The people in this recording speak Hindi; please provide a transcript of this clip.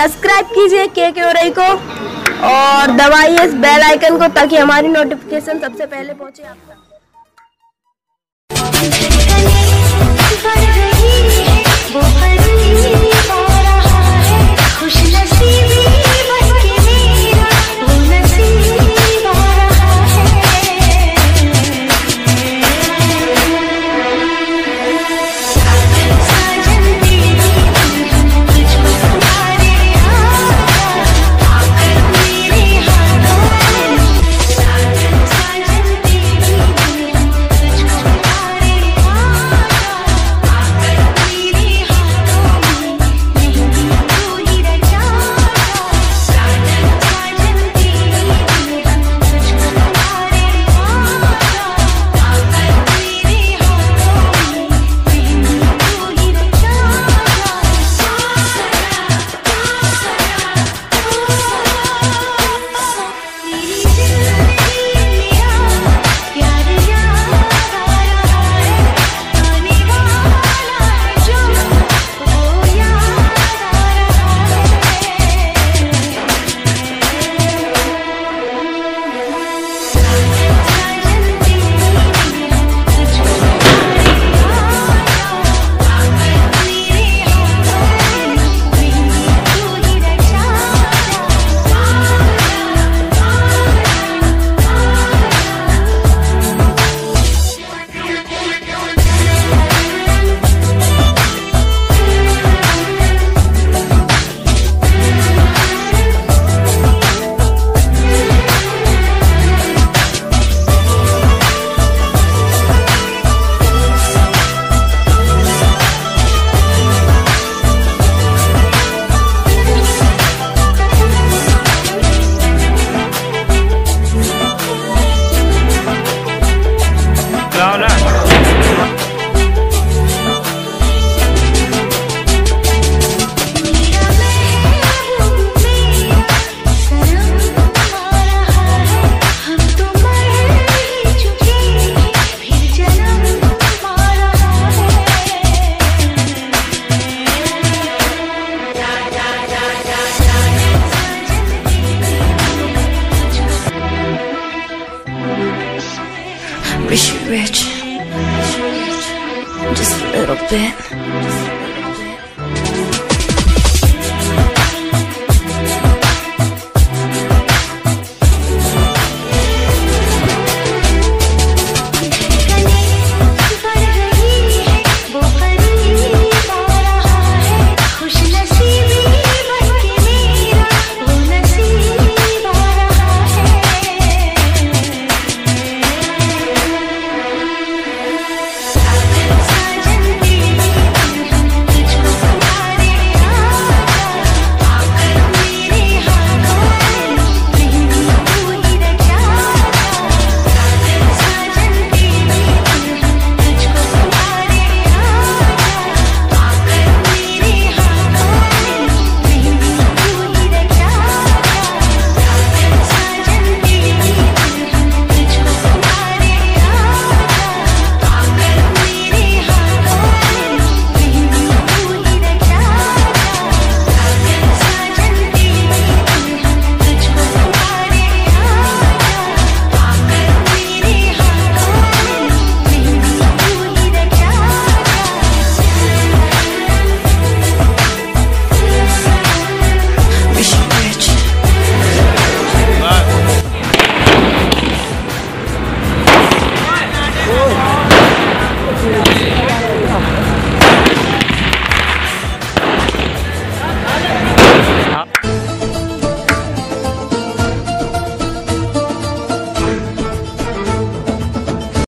सब्सक्राइब कीजिए के के को और दबाइए इस बेल आइकन को ताकि हमारी नोटिफिकेशन सबसे पहले पहुँचे आप तक Wish you rich. Just a little bit.